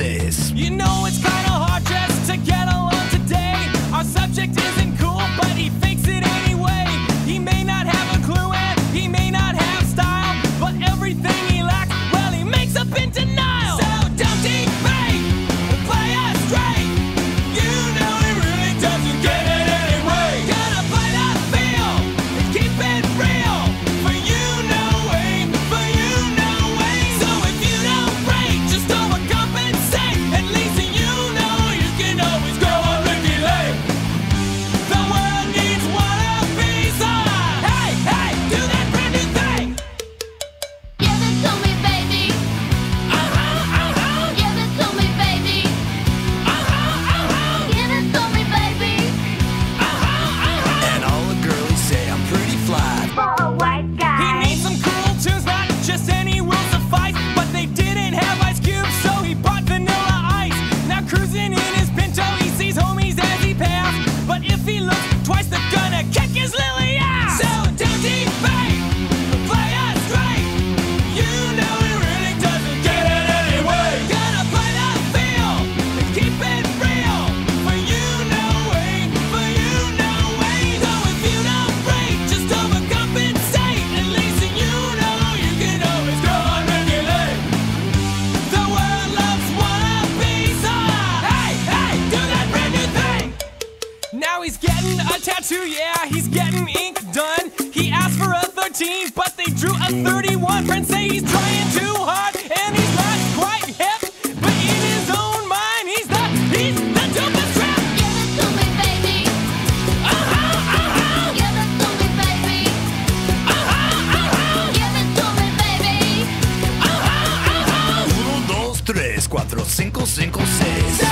You know it's kinda hard just to get along today. Our subject is 3, 4, 5, 5, 6.